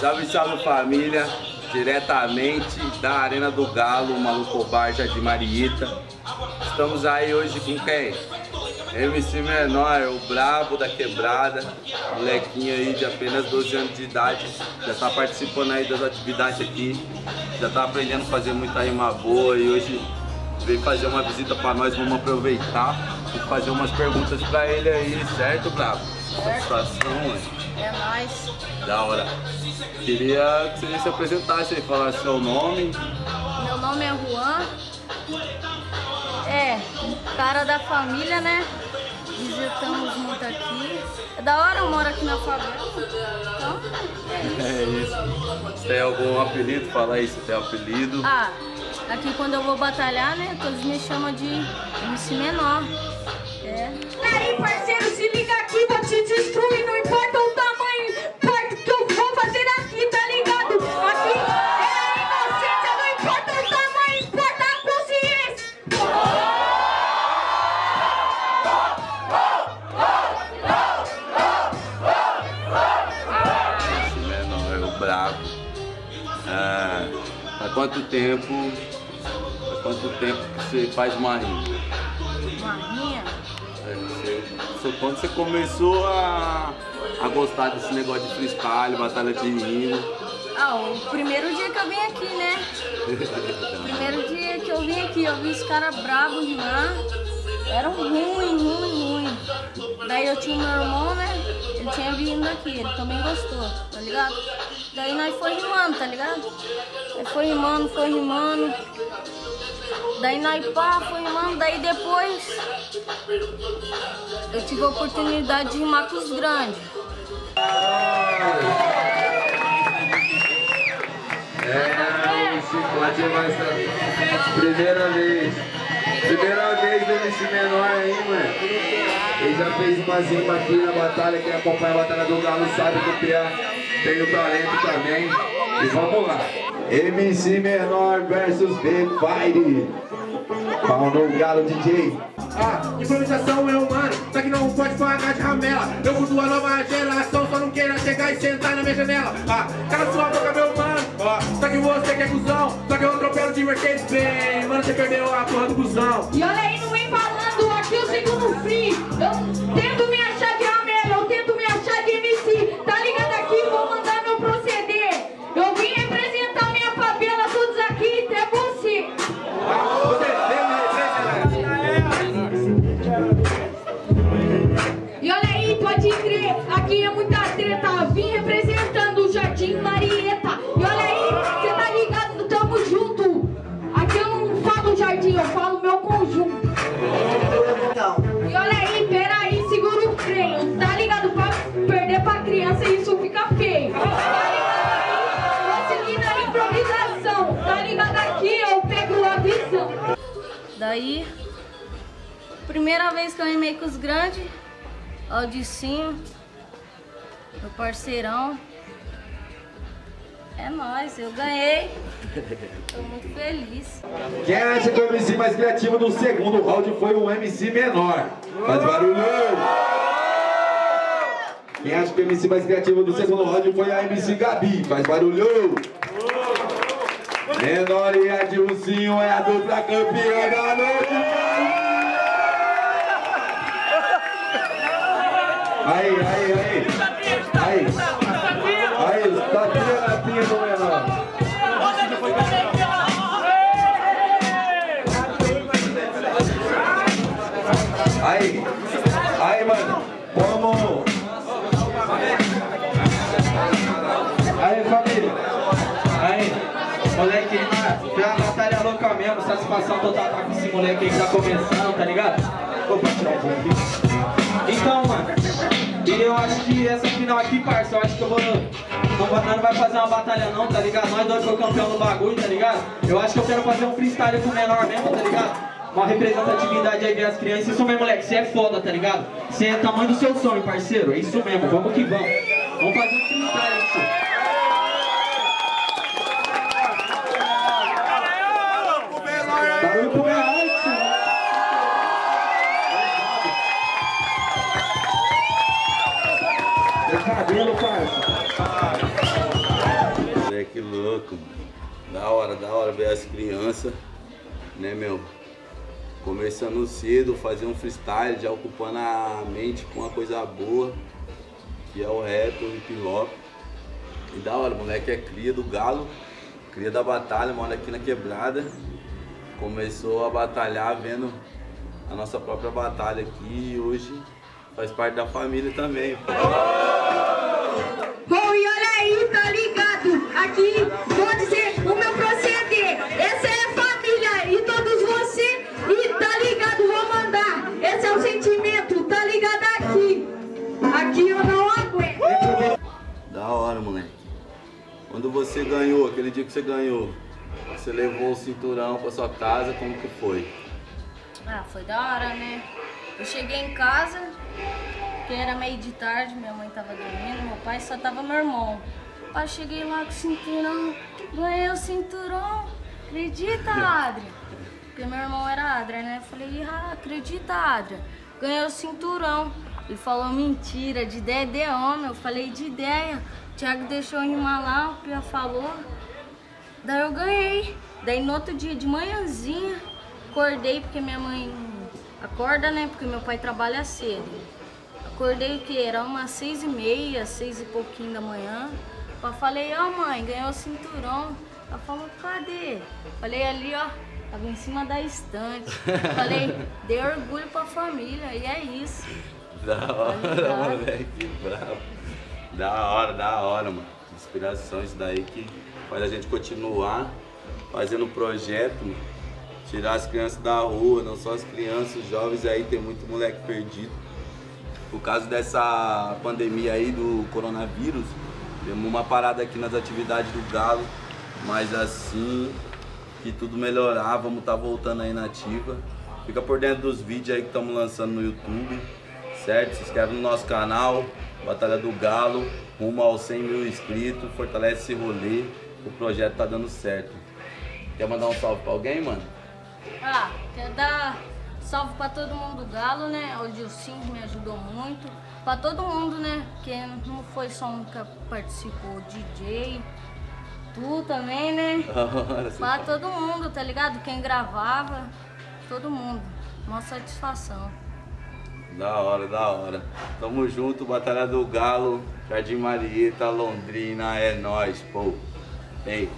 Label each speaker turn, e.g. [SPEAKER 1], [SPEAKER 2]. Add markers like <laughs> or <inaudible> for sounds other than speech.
[SPEAKER 1] Salve, salve família, diretamente da Arena do Galo, Maluco Bar de Marieta. Estamos aí hoje com quem? MC Menor, o brabo da quebrada, molequinho aí de apenas 12 anos de idade, já tá participando aí das atividades aqui, já tá aprendendo a fazer muita rima boa e hoje veio fazer uma visita pra nós, vamos aproveitar e fazer umas perguntas pra ele aí, certo, brabo? Satisfação, mano.
[SPEAKER 2] É nóis.
[SPEAKER 1] Da hora. Queria que você se apresentasse aí, falasse seu nome.
[SPEAKER 2] Meu nome é Juan. É, cara da família, né? Visitamos muito aqui. É da hora, eu moro aqui na favela. Então, é isso.
[SPEAKER 1] É isso. Tem algum apelido? Fala aí se tem apelido.
[SPEAKER 2] Ah, aqui quando eu vou batalhar, né? Todos me chamam de MC Menor. É.
[SPEAKER 3] Aí, parceiro, se liga aqui, vou te destruir,
[SPEAKER 1] quanto tempo. Há quanto tempo que você faz uma rima?
[SPEAKER 2] Uma rinha.
[SPEAKER 1] É, você- você- quando você começou a, a gostar desse negócio de freestyle, batalha de rima?
[SPEAKER 2] Ah, o primeiro dia que eu vim aqui, né? <laughs> Primeiro dia que eu vim aqui, eu vi os caras bravos rimar. Eram ruim, ruim, ruim. Daí eu tinha meu irmão, né? Ele tinha vindo aqui, ele também gostou, tá ligado? Daí nós foi rimando, tá ligado? Aí foi rimando, foi rimando. Daí nós pá, foi rimando, daí depois eu tive a oportunidade de rimar com os grandes.
[SPEAKER 4] É, o chicote vai estar. Primeira vez. Primeira vez do MC menor aí, mano. Ele já fez uma rima aqui na batalha. Quem acompanha a Batalha do Galo sabe que o Pia tem o talento também. E vamos lá. MC menor versus The Fire. Pau no Galo DJ.
[SPEAKER 5] Ah, improvisação é humano, só que não pode pagar de ramela. Eu curto a nova geração, só não queira chegar e sentar na minha janela. Ah, cara sua boca, meu mano. Ó, só que você que é cuzão, só que eu atropelo de Mercedes bem. Mano, você perdeu a porra do cuzão.
[SPEAKER 3] E olha aí, não vem Eu tento me achar de ramela, eu tento me achar de MC. Tá ligado aqui, vou mandar meu proceder. Eu vim representar minha favela, todos aqui, até você.
[SPEAKER 5] Ah, você vem me
[SPEAKER 3] E olha aí, pode crer, aqui é muita treta. Vim representando o Jardim Marieta. E olha aí, cê tá ligado, tamo junto. Aqui eu não falo jardim, eu falo meu conjunto. E olha aí,
[SPEAKER 2] Daí, primeira vez que eu rimei com os grandes, Audicinho, meu parceirão. É nóis, eu ganhei. <laughs> Tô muito feliz.
[SPEAKER 4] Quem acha que o MC mais criativo do segundo round foi o MC menor? Faz barulho! Quem acha que o MC mais criativo do segundo round foi a MC Gabi? Faz barulho! Menor e Adilcinho é a dupla campeã da noite! Aí, aí, aí! Aí! Aí, tapinha na pinha do menor! Aí, aí, mano, vamos.
[SPEAKER 6] Satisfação total tá com esse moleque aí que tá começando, tá ligado? Opa, um aqui. Então, mano, e eu acho que essa final aqui, parça, eu acho que eu vou. Não, não vai fazer uma batalha não, tá ligado? Nós dois foi campeão do bagulho, tá ligado? Eu acho que eu quero fazer um freestyle com o menor mesmo, tá ligado? Uma representatividade aí ver as crianças. Isso mesmo, moleque, você é foda, tá ligado? Você é tamanho do seu sonho, parceiro. É isso mesmo, vamos que vamos. Vamos fazer um freestyle aqui.
[SPEAKER 4] Cabelo, parça.
[SPEAKER 1] louco, mano. Da hora, da hora ver as crianças, né, meu? Começando cedo, fazer um freestyle, já ocupando a mente com uma coisa boa, que é o rap, o hip hop. E da hora, moleque é cria do galo, cria da batalha, mora aqui na quebrada. Começou a batalhar vendo a nossa própria batalha aqui e hoje faz parte da família também.
[SPEAKER 3] Aqui, vou dizer o meu proceder. Essa é a família e todos você. E tá ligado, vou mandar. Esse é o sentimento, tá ligado aqui. Aqui eu não aguento.
[SPEAKER 1] Da hora, moleque. Quando você ganhou, aquele dia que você ganhou, você levou o cinturão pra sua casa, como que foi?
[SPEAKER 2] Ah, foi da hora, né? Eu cheguei em casa, que era meio de tarde, minha mãe tava dormindo, meu pai só tava meu irmão. Pai, cheguei lá com o cinturão, ganhei o cinturão. Acredita, Adria? Porque meu irmão era Adria, né? Eu falei, ah, acredita, Adria? Ganhei o cinturão. Ele falou, mentira, de ideia de homem. Eu falei, de ideia. O Thiago deixou rimar lá, o Pia falou. Daí eu ganhei. Daí no outro dia de manhãzinha, acordei porque minha mãe acorda, né? Porque meu pai trabalha cedo. Acordei o que? Era umas seis e meia, seis e pouquinho da manhã. Eu falei, ó mãe, ganhou o cinturão. Ela falou, cadê? Falei ali, ó, tava em cima da estante. <laughs> Falei, dei orgulho pra família, e é isso.
[SPEAKER 1] Da hora,
[SPEAKER 2] ligado?
[SPEAKER 1] moleque, bravo. Da hora, da hora, mano. Inspiração, isso daí que faz a gente continuar fazendo projeto, mano. Tirar as crianças da rua, não só as crianças, os jovens aí, tem muito moleque perdido. Por causa dessa pandemia aí do coronavírus, temos uma parada aqui nas atividades do Galo, mas assim que tudo melhorar, vamos estar voltando aí na ativa. Fica por dentro dos vídeos aí que estamos lançando no YouTube, certo? Se inscreve no nosso canal, Batalha do Galo, rumo aos 100 mil inscritos, fortalece esse rolê, o projeto tá dando certo. Quer mandar um salve pra alguém, mano?
[SPEAKER 2] Ah, quero dar salve pra todo mundo do Galo, né? O Gilcinho me ajudou muito. Pra todo mundo, né? Que não foi só um que participou, DJ. Tu também, né? <laughs> Pra todo mundo, tá ligado? Quem gravava, todo mundo. Uma satisfação.
[SPEAKER 1] Da hora, da hora. Tamo junto, Batalha do Galo, Jardim Marieta, Londrina, é nóis, pô. Ei.